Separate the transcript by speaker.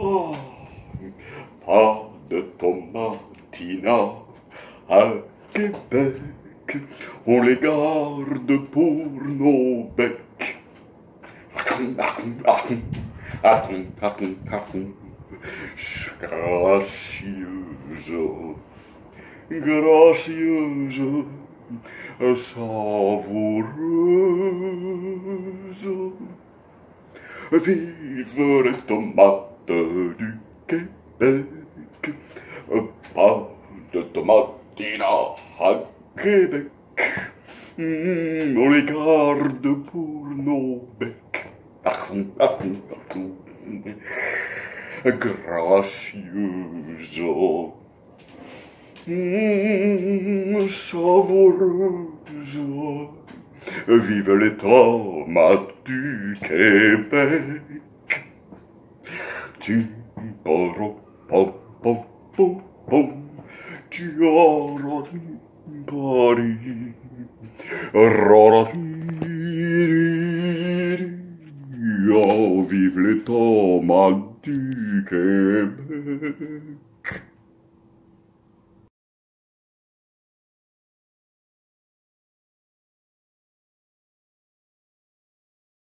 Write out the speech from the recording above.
Speaker 1: Oh, pas de tomatina à Québec, on les garde pour nos becs. Gracieuse, gracieuse, savoureuse. Vive les tomates du Québec, pas de tomatina à Québec. Mm, on les garde pour nos becs. Gracieuse, mm, savoureuse, vive les tomates du Québec. Cimbaro, pom, pom, pom, pom, ciaro, timbari, rora, tiri, io vivleto le bec.